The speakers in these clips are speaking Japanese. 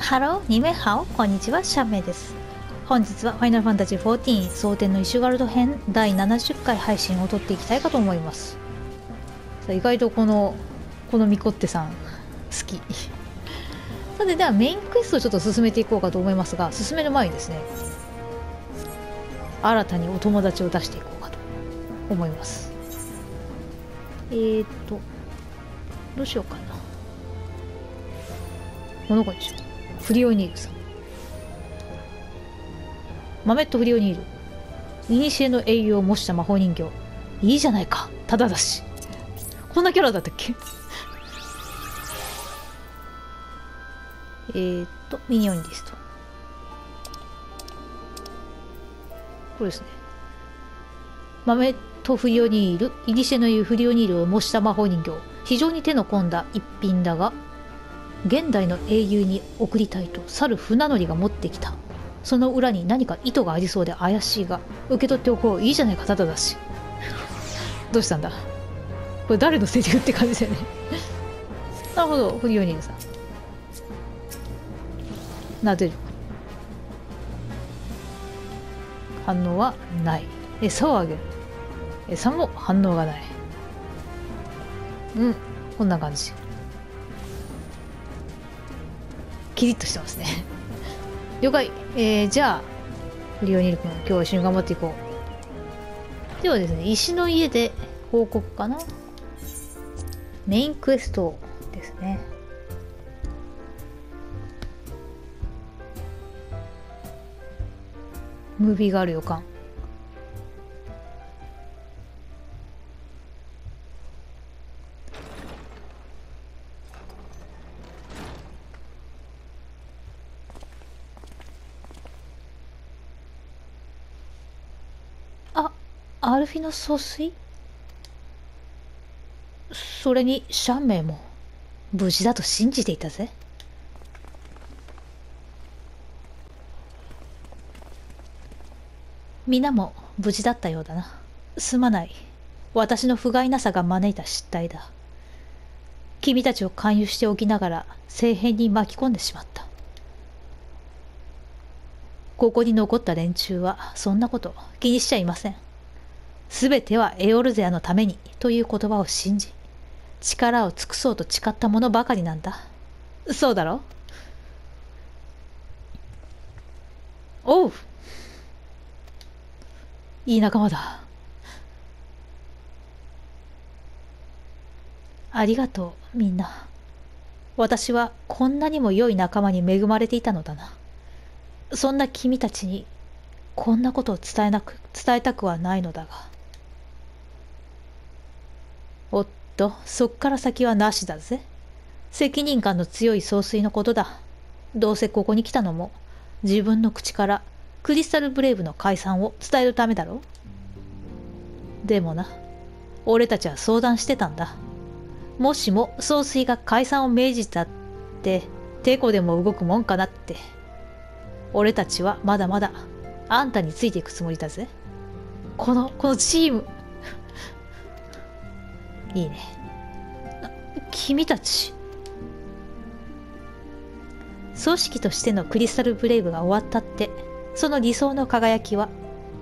ハロー、ニーハオ、こんにちは、シャメです。本日はファイナルファンタジー14蒼天のイシュガルド編第70回配信を撮っていきたいかと思います。さ意外とこの、このミコッテさん、好き。さて、ではメインクエストをちょっと進めていこうかと思いますが、進める前にですね、新たにお友達を出していこうかと思います。えーっと、どうしようかな。この子でしょ。フリオニールさん。マメット・フリオニール。古の英雄を模した魔法人形。いいじゃないか。ただだし。こんなキャラだったっけ？えっと、ミニオンリスト。これですね。マメット・フリオニール。古の言うフリオニールを模した魔法人形。非常に手の込んだ一品だが、現代の英雄に送りたいと去る船乗りが持ってきた。その裏に何か意図がありそうで怪しいが受け取っておこういいじゃないかただだし。どうしたんだ？これ誰のセリフって感じだよね。なるほど。フリオニーさん。なでる反応はない。餌をあげる。餌も反応がない。うん。こんな感じ。キリッとしてますね。了解、えー、じゃあリオニル君今日は一緒に頑張っていこう。ではですね石の家で報告かな。メインクエストですね。ムービーがある予感。アルフィの総帥それにシャンメイも無事だと信じていたぜ。皆も無事だったようだな。すまない。私の不甲斐なさが招いた失態だ。君たちを勧誘しておきながら政変に巻き込んでしまった。ここに残った連中はそんなこと気にしちゃいません。すべてはエオルゼアのためにという言葉を信じ、力を尽くそうと誓ったものばかりなんだ。そうだろ？おういい仲間だ。ありがとう、みんな。私はこんなにも良い仲間に恵まれていたのだな。そんな君たちにこんなことを伝えなく伝えたくはないのだがおっとそっから先はなしだぜ責任感の強い総帥のことだどうせここに来たのも自分の口からクリスタルブレイブの解散を伝えるためだろでもな俺たちは相談してたんだもしも総帥が解散を命じたっててこでも動くもんかなって俺たちはまだまだあんたについていくつもりだぜ。この、このチーム。いいね。君たち。組織としてのクリスタルブレイブが終わったって、その理想の輝きは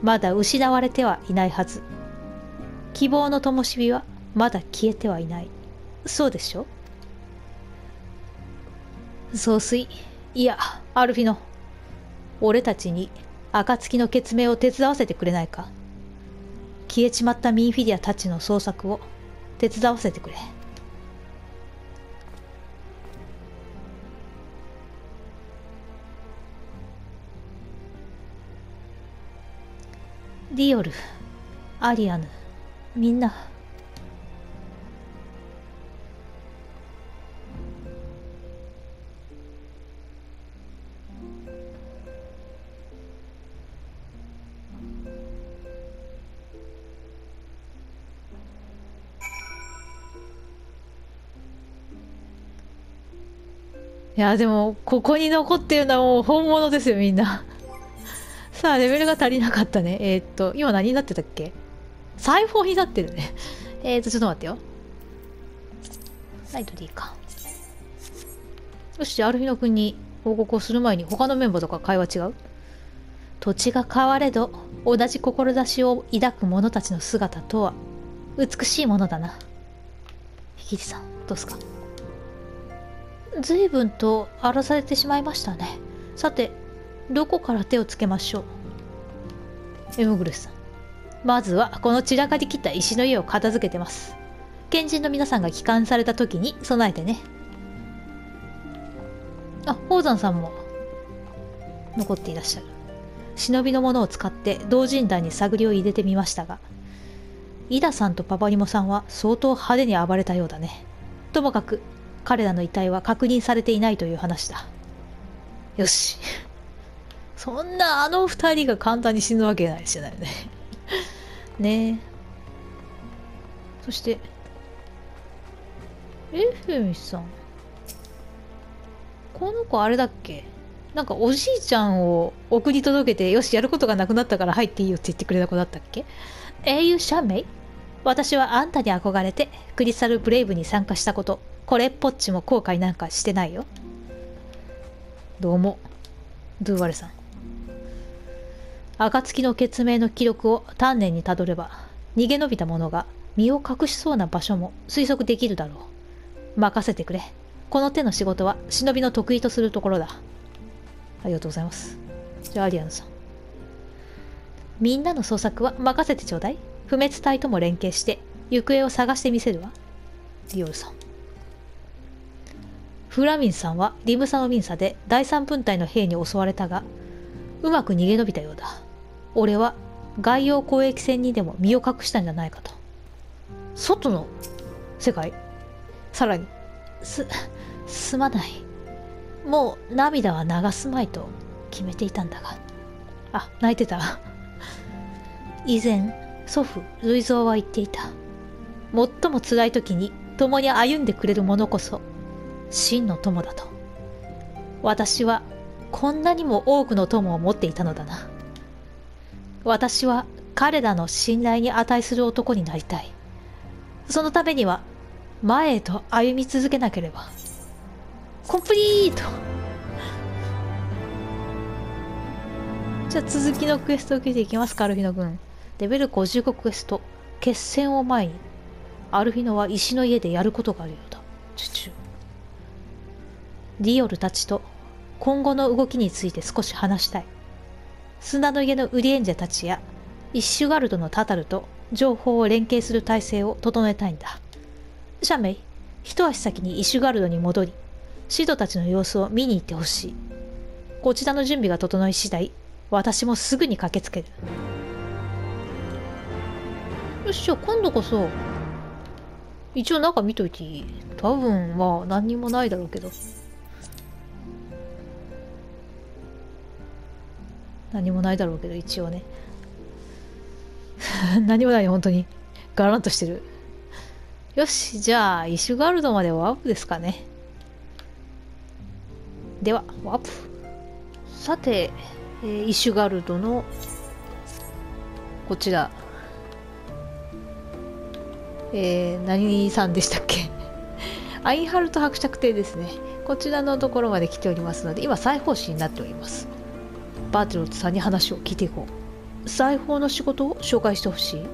まだ失われてはいないはず。希望の灯火はまだ消えてはいない。そうでしょ？総帥、いや、アルフィノ。俺たちに暁の決命を手伝わせてくれないか？消えちまったミンフィディアたちの捜索を手伝わせてくれ。ディオルアリアヌみんな。いや、でも、ここに残ってるのはもう本物ですよ、みんな。さあ、レベルが足りなかったね。えー、っと、今何になってたっけ？裁縫になってるね。え、っと、ちょっと待ってよ。ライトでいいか。よし、アルフィノ君に報告をする前に他のメンバーとか会話違う？土地が変われど同じ志を抱く者たちの姿とは美しいものだなひきりさんどうすか？随分と荒らされてしまいましたね。さてどこから手をつけましょう？エムグルスさん。まずはこの散らかりきった石の家を片付けてます。賢人の皆さんが帰還された時に備えてね。あ宝山さんも残っていらっしゃる。忍びのものを使って同人団に探りを入れてみましたがイダさんとパパリモさんは相当派手に暴れたようだね。ともかく彼らの遺体は確認されていないという話だ。よし。そんなあの二人が簡単に死ぬわけないじゃないよね。ね。えそしてエフェミさん。この子あれだっけ？なんかおじいちゃんを送り届けてよしやることがなくなったから入っていいよって言ってくれた子だったっけ？英雄シャンメイ？私はあんたに憧れてクリスタルブレイブに参加したこと。これっぽっちも後悔なんかしてないよ。どうもドゥーワルさん。暁の決命の記録を丹念にたどれば逃げ延びた者が身を隠しそうな場所も推測できるだろう。任せてくれ。この手の仕事は忍びの得意とするところだ。ありがとうございます。じゃあアリアンさん。みんなの捜索は任せてちょうだい。不滅隊とも連携して行方を探してみせるわ。リオルさん。フラミンさんはリムサのミンサで第三分隊の兵に襲われたがうまく逃げ延びたようだ。俺は外洋交易船にでも身を隠したんじゃないかと。外の世界？さらにすすまない。もう涙は流すまいと決めていたんだが。あ泣いてた。以前祖父類蔵は言っていた。最も辛い時に共に歩んでくれる者こそ真の友だと。私はこんなにも多くの友を持っていたのだな。私は彼らの信頼に値する男になりたい。そのためには前へと歩み続けなければ。コンプリート。じゃあ続きのクエストを受けていきますかアルフィノ軍レベル55クエスト。決戦を前にアルフィノは石の家でやることがあるようだ。チュチュ。ディオルたちと今後の動きについて少し話したい。砂の家のウリエンジャたちやイッシュガルドのタタルと情報を連携する体制を整えたいんだ。シャメイ一足先にイッシュガルドに戻りシドたちの様子を見に行ってほしい。こちらの準備が整い次第私もすぐに駆けつける。よっしゃ今度こそ一応中見といていい？多分まあ何にもないだろうけど。何もないだろうけど一応ね。何もない本当に。ガランとしてる。よしじゃあイシュガルドまでワープですかね。ではワープ。さて、えー、イシュガルドのこちら。えー、何さんでしたっけ？アインハルト伯爵邸ですね。こちらのところまで来ておりますので今再放置になっております。バーテロットさんに話を聞いていこう。裁縫の仕事を紹介してほしい。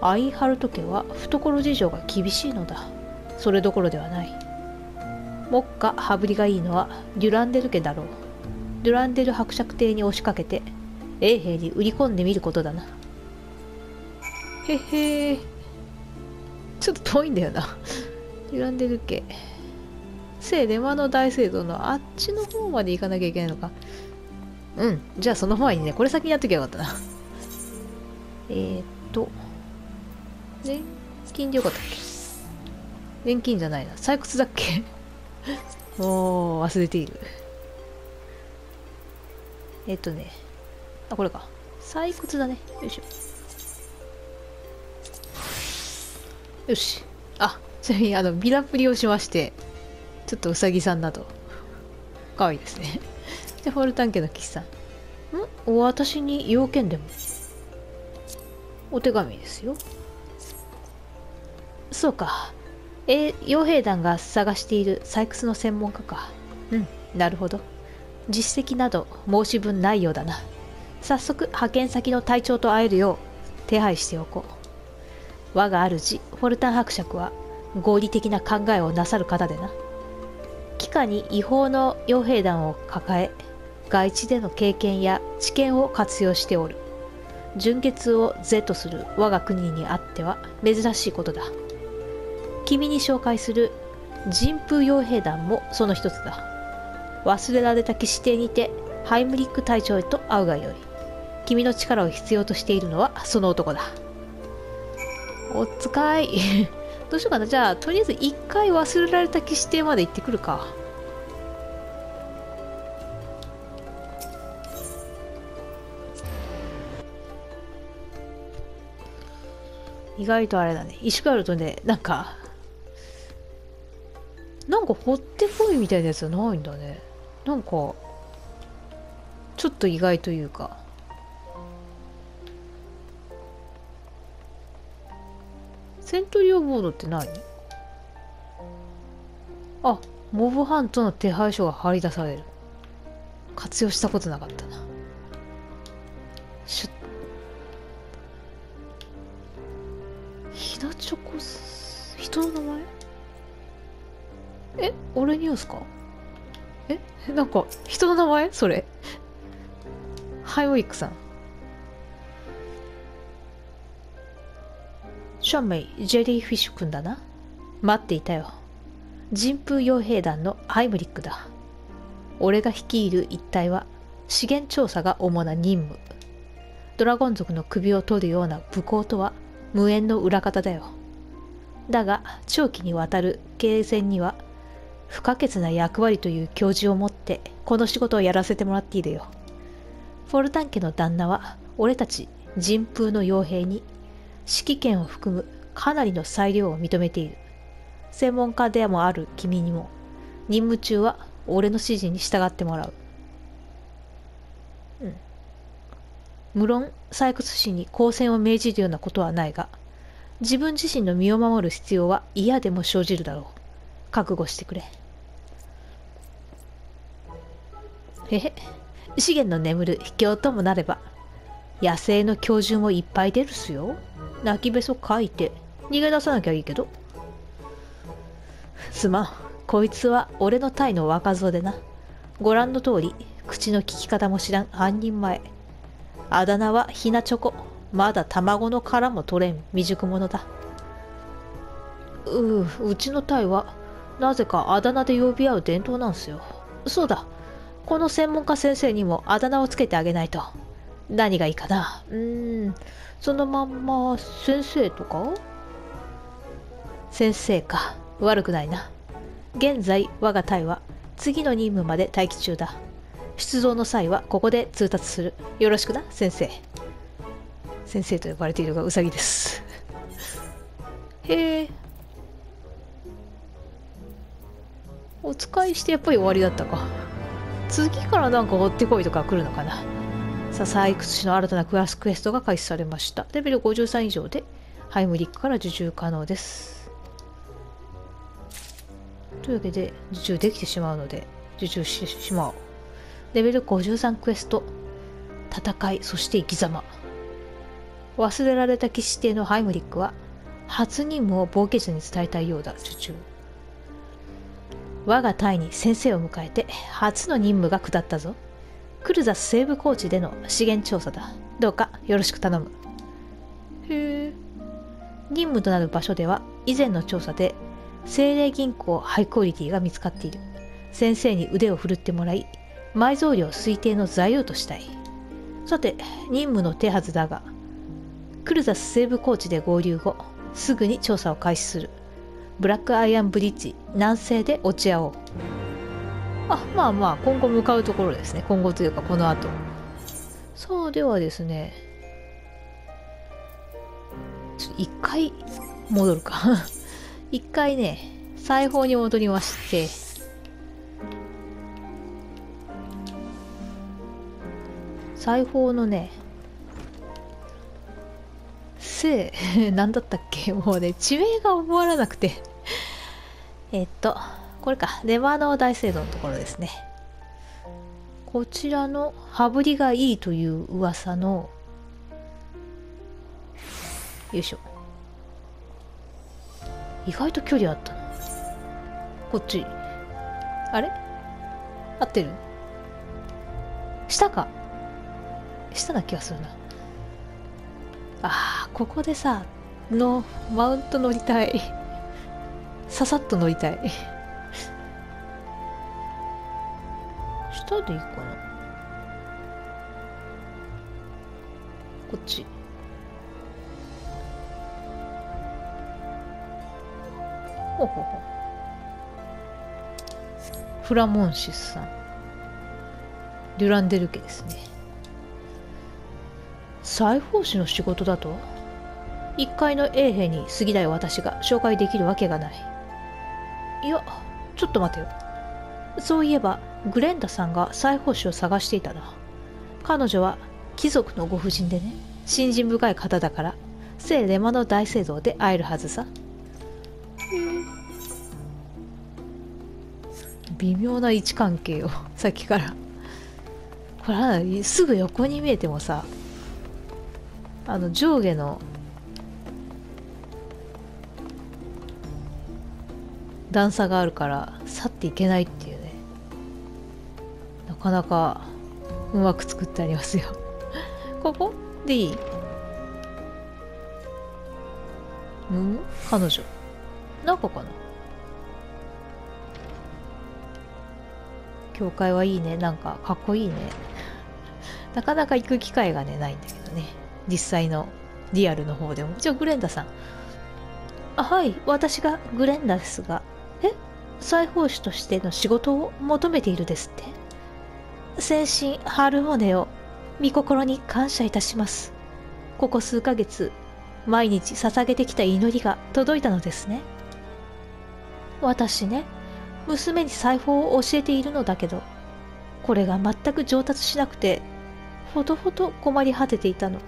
アインハルト家は懐事情が厳しいのだ。それどころではない。目下羽振りがいいのはデュランデル家だろう。デュランデル伯爵邸に押しかけて衛兵に売り込んでみることだな。へへちょっと遠いんだよな。デュランデル家。聖レマの大聖堂のあっちの方まで行かなきゃいけないのか。うん。じゃあその前にね。これ先にやっときゃよかったな。えー、っと。年金でよかったっけ？年金じゃないな。採掘だっけ？もう忘れている。えっとね。あこれか。採掘だね。よいしょ。よし。あちなみにあのビラプリをしましてちょっとうさぎさんなどかわいいですね。じゃフォルタン家の岸さん。ん？私に要件でも。お手紙ですよ。そうか。え傭兵団が探している採掘の専門家か。うんなるほど。実績など申し分ないようだな。早速派遣先の隊長と会えるよう手配しておこう。我が主フォルタン伯爵は合理的な考えをなさる方でな。機下に違法の傭兵団を抱え外地での経験や知見を活用しておる。純潔を是とする我が国にあっては珍しいことだ。君に紹介する人風傭兵団もその一つだ。忘れられた騎士艇にてハイムリック隊長へと会うがよい君の力を必要としているのはその男だ。お使い。どうしようかな。じゃあとりあえず一回忘れられた騎士艇まで行ってくるか。意外とあれだね。石があるとねなんかなんか掘ってこいみたいなやつはないんだね。なんかちょっと意外というか。セントリオボードって何？あモブハントの手配書が貼り出される。活用したことなかったな。チョコス人の名前？え俺ニュースか？えなんか人の名前？それ。ハイウィックさん。ションメイジェリーフィッシュ君だな。待っていたよ。人風傭兵団のハイムリックだ。俺が率いる一帯は資源調査が主な任務。ドラゴン族の首を取るような武功とは無縁の裏方だよ。だが長期にわたる経戦には不可欠な役割という教授を持ってこの仕事をやらせてもらっているよ。フォルタン家の旦那は俺たち人風の傭兵に指揮権を含むかなりの裁量を認めている。専門家でもある君にも任務中は俺の指示に従ってもらううん無論採掘士に交戦を命じるようなことはないが自分自身の身を守る必要は嫌でも生じるだろう。覚悟してくれ。へへ。資源の眠る秘境ともなれば野生の狂獣もいっぱい出るっすよ。泣きべそかいて逃げ出さなきゃいいけど。すまん。こいつは俺のタイの若造でな。ご覧の通り口の利き方も知らん半人前。あだ名はひなチョコまだ卵の殻も取れん未熟者だ。うううちのタイはなぜかあだ名で呼び合う伝統なんすよ。そうだ。この専門家先生にもあだ名をつけてあげないと。何がいいかな。うーん。そのまんま先生とか？先生か。悪くないな。現在我が隊は次の任務まで待機中だ。出動の際はここで通達する。よろしくな先生。先生と呼ばれているがウサギです。へえ。お使いしてやっぱり終わりだったか。次からなんか追ってこいとか来るのかな。さあ採掘士の新たなクラスクエストが開始されました。レベル53以上でハイムリックから受注可能です。というわけで受注できてしまうので受注してしまおう。レベル53クエスト。戦いそして生き様。忘れられた騎士艇のハイムリックは初任務を冒険者に伝えたいようだ。受注我が隊に先生を迎えて初の任務が下ったぞ。クルザス西部高地での資源調査だ。どうかよろしく頼む。へえ。任務となる場所では以前の調査で精霊銀行ハイクオリティが見つかっている。先生に腕を振るってもらい埋蔵量推定の材料としたい。さて任務の手はずだがクルザス西部高地で合流後すぐに調査を開始する。ブラックアイアンブリッジ南西で落ち合おう。あまあまあ今後向かうところですね。今後というかこの後。さあではですね一回戻るか。一回ね裁縫に戻りまして。裁縫のねせい 何だったっけ？もうね地名が思わらなくて。えっとこれか。レバーノ大聖堂のところですね。こちらの羽振りがいいという噂のよいしょ。意外と距離あった。なこっち。あれ？合ってる？下か？下な気がするな。あーここでさのマウント乗りたい。ささっと乗りたい。下でいいかな。こっち。ほほほフラモンシスさん。デュランデル家ですね。裁縫師の仕事だと？一階の衛兵に過ぎない私が紹介できるわけがない。いやちょっと待てよ。そういえばグレンダさんが裁縫師を探していたな。彼女は貴族のご婦人でね信心深い方だから聖レマの大聖堂で会えるはずさ。微妙な位置関係よさっきから。これすぐ横に見えてもさあの上下の段差があるから去っていけないっていうね。なかなかうまく作ってありますよ。ここ？でいい？うん彼女？中かな？教会はいいね。なんかかっこいいね。なかなか行く機会がねないんだけどね。実際のリアルの方でも。じゃあグレンダさん。あはい。私がグレンダですが。え？裁縫師としての仕事を求めているですって？先進ハルモネを御心に感謝いたします。ここ数ヶ月毎日捧げてきた祈りが届いたのですね。私ね娘に裁縫を教えているのだけどこれが全く上達しなくてほとほと困り果てていたの。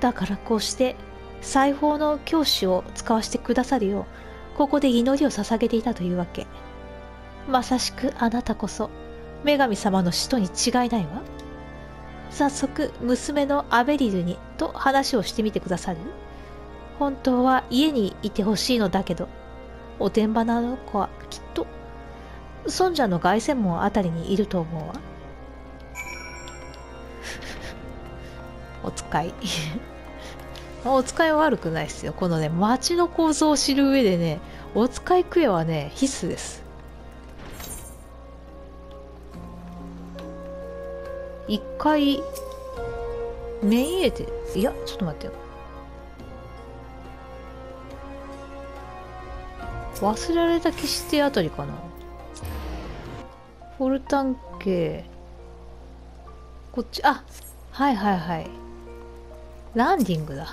だからこうして裁縫の教師を使わせてくださるようここで祈りを捧げていたというわけ。まさしくあなたこそ女神様の使徒に違いないわ。早速娘のアベリルにと話をしてみてくださる。本当は家にいてほしいのだけどおてんばなの子はきっと尊者の凱旋門あたりにいると思うわ。お使い。お使いは悪くないですよ。このね街の構造を知る上でねお使いクエはね必須です。一回メインエでいやちょっと待ってよ。忘れられた騎士艇あたりかな。フォルタン系こっちあはいはいはい。ランディングだ。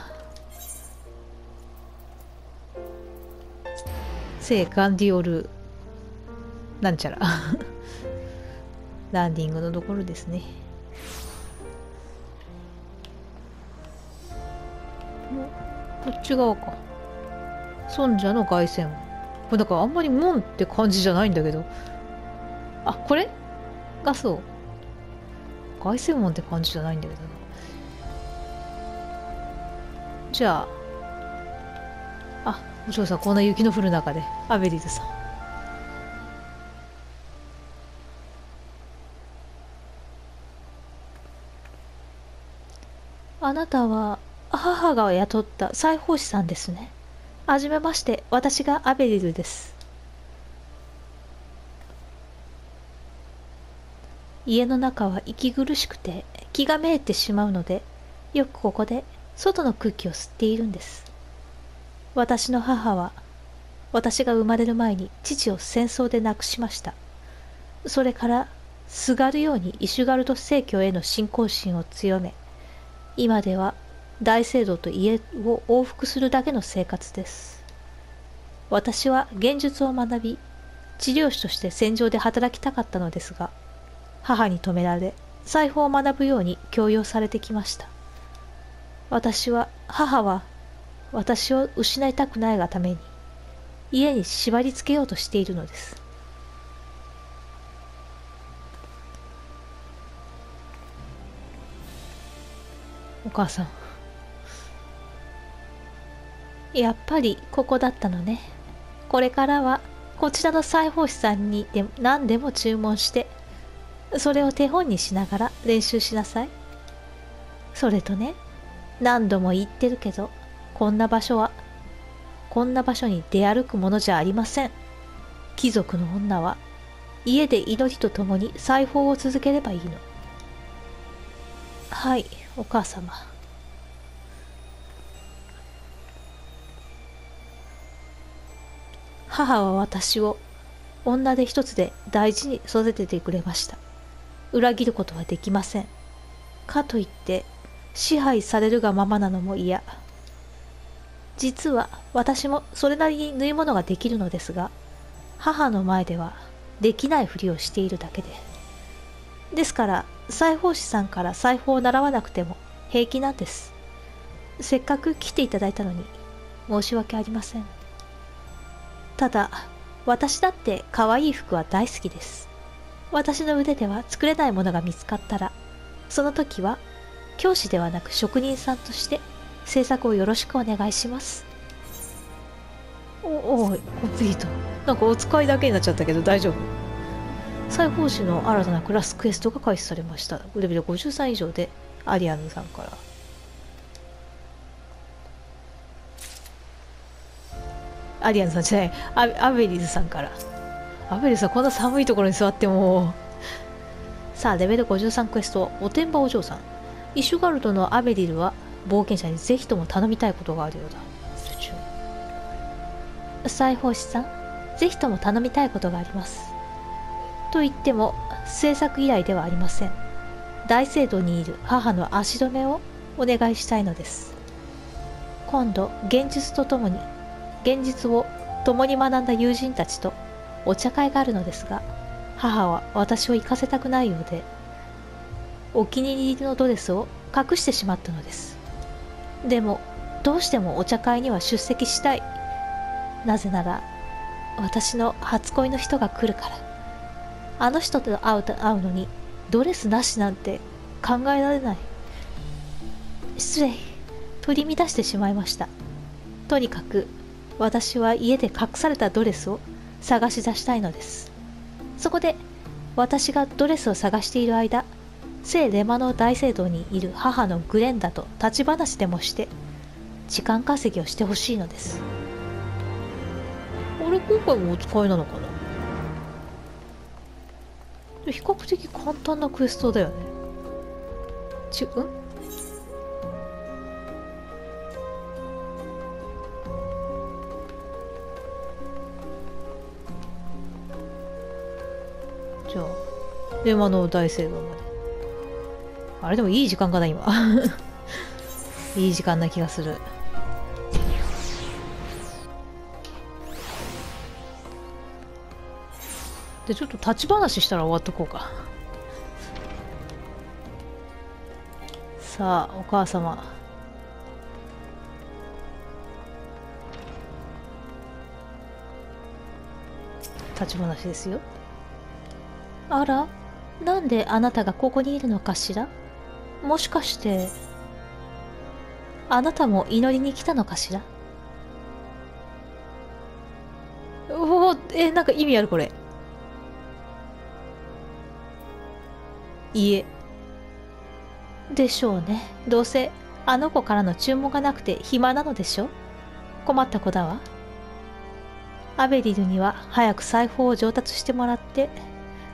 聖ガンディオルなんちゃら。ランディングのところですね。こっち側か。尊者の凱旋。門これだからあんまり門って感じじゃないんだけど。あこれ？がそう凱旋門って感じじゃないんだけどな。じゃああお嬢さんこんな雪の降る中でアベリルさんあなたは母が雇った裁縫師さんですね。はじめまして、私がアベリルです。家の中は息苦しくて気がめいてしまうので、よくここで外の空気を吸っているんです。私の母は、私が生まれる前に父を戦争で亡くしました。それから、すがるようにイシュガルド正教への信仰心を強め、今では大聖堂と家を往復するだけの生活です。私は現術を学び、治療師として戦場で働きたかったのですが、母に止められ、裁縫を学ぶように強要されてきました。私は、母は、私を失いたくないがために、家に縛り付けようとしているのです。お母さん。やっぱりここだったのね。これからは、こちらの裁縫師さんにで何でも注文して、それを手本にしながら練習しなさい。それとね、何度も言ってるけどこんな場所はこんな場所に出歩くものじゃありません。貴族の女は家で祈りとともに裁縫を続ければいいの。はいお母様。母は私を女で一つで大事に育ててくれました。裏切ることはできません。かといって支配されるがままなのも嫌。実は私もそれなりに縫い物ができるのですが母の前ではできないふりをしているだけで。ですから裁縫師さんから裁縫を習わなくても平気なんです。せっかく来ていただいたのに申し訳ありません。ただ私だって可愛い服は大好きです。私の腕では作れないものが見つかったらその時は教師ではなく職人さんとして制作をよろしくお願いします。おおいコンプリートなんかお使いだけになっちゃったけど大丈夫。裁縫師の新たなクラスクエストが開始されました。レベル53以上でアリアンさんから。アリアンさんじゃない。アベリズさんから。アベリズさんこんな寒いところに座っても。さあレベル53クエストおてんばお嬢さんイシュガルドのアベリルは冒険者にぜひとも頼みたいことがあるようだ。裁縫師さんぜひとも頼みたいことがあります。と言っても制作依頼ではありません。大聖堂にいる母の足止めをお願いしたいのです。今度現実とともに現実を共に学んだ友人たちとお茶会があるのですが母は私を行かせたくないようでお気に入りのドレスを隠してしまったのです。でもどうしてもお茶会には出席したい。なぜなら私の初恋の人が来るから。あの人と会う会うのにドレスなしなんて考えられない。失礼。取り乱してしまいました。とにかく私は家で隠されたドレスを探し出したいのです。そこで私がドレスを探している間聖レマノ大聖堂にいる母のグレンダと立ち話でもして時間稼ぎをしてほしいのです。あれ今回もお使いなのかな？比較的簡単なクエストだよね。ちゅうん？じゃあレマの大聖堂まで。あれでもいい時間かな今。いい時間な気がする。でちょっと立ち話したら終わっとこうか。さあお母様。立ち話ですよ。あらなんであなたがここにいるのかしら？もしかしてあなたも祈りに来たのかしら？おおえなんか意味あるこれ。いいえ。でしょうね。どうせあの子からの注文がなくて暇なのでしょ？困った子だわ。アベリルには早く裁縫を上達してもらって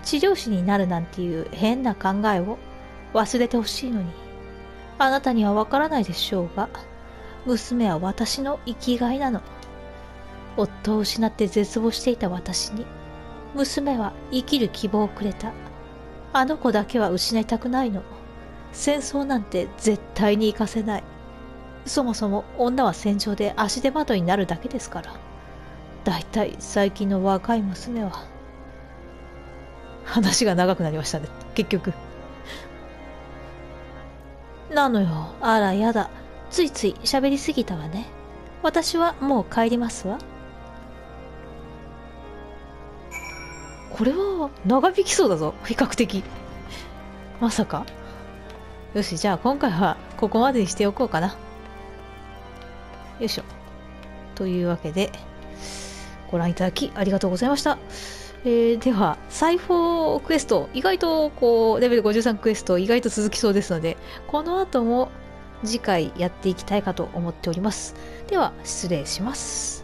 治療師になるなんていう変な考えを。忘れてほしいのに。あなたにはわからないでしょうが娘は私の生きがいなの。夫を失って絶望していた私に娘は生きる希望をくれた。あの子だけは失いたくないの。戦争なんて絶対に行かせない。そもそも女は戦場で足手まといになるだけですから。だいたい最近の若い娘は話が長くなりましたね結局。なのよ。あらやだ。ついつい喋りすぎたわね。私はもう帰りますわ。これは長引きそうだぞ。比較的。まさか。よし、じゃあ今回はここまでにしておこうかな。よいしょ。というわけで、ご覧いただきありがとうございました。えー、では、サイフォークエスト、意外とこう、レベル53クエスト、意外と続きそうですので、この後も次回やっていきたいかと思っております。では、失礼します。